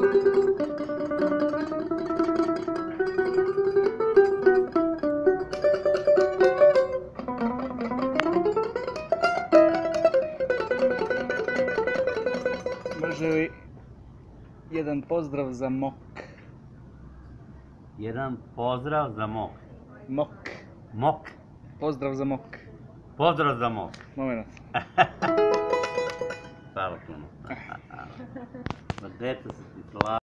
Može jedan pozdrav za mok? Jedan pozdrav za mok. Mok. Mok. Pozdrav za mok. Pozdrav za mok. Moment. Hvala puno. atletas titulares.